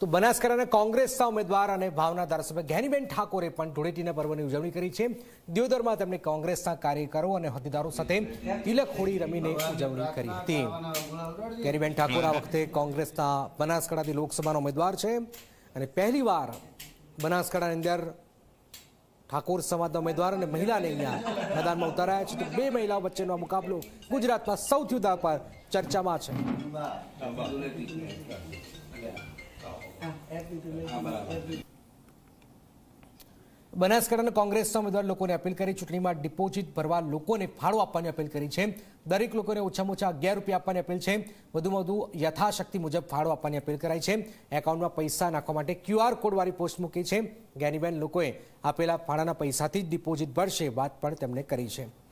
તો બનાસકાંઠાના કોંગ્રેસના ઉમેદવાર અને ભાવના ધારાસભ્ય ઘેનીબેન ઠાકોરે પણ ધૂળેટીના પર્વની ઉજવણી કરી છે. દિયોદરમાં તેમણે કોંગ્રેસના કાર્યકરો અને હોદ્દેદારો સાથે તિલક હોળી રમીને ઉજવણી કરી હતી. ઘેનીબેન ઠાકોર આ વખતે કોંગ્રેસના બનાસકાંઠાથી લોકસભાના ઉમેદવાર છે અને પહેલીવાર બનાસકાંઠાની અંદર ઠાકોર સમાજના ઉમેદવાર અને મહિલાને અહીંયા મેદાનમાં ઉતારાયા છે. તો બે મહિલાઓ વચ્ચેનો મુકાબલો ગુજરાતમાં સૌથી વધારે ચર્ચામાં છે. બનાસકાંઠાના કોંગ્રેસના ઉમેદવાર લોકોને અપીલ કરી ચૂંટણીમાં ડિપોઝિટ ભરવા લોકોને ફાળો આપવાની અપીલ કરી છે. દરેક લોકોને ઓછામાં ઓછા અગિયાર રૂપિયા આપવાની અપીલ છે. વધુમાં વધુ યથાશક્તિ મુજબ ફાળો આપવાની અપીલ કરાઈ છે. એકાઉન્ટમાં પૈસા નાખવા માટે ક્યુઆર કોડવાળી પોસ્ટ મૂકી છે. જ્ઞાનીબેન લોકોએ આપેલા ફાળાના પૈસાથી જ ડિપોઝિટ ભરશે, વાત પણ તેમણે કરી છે.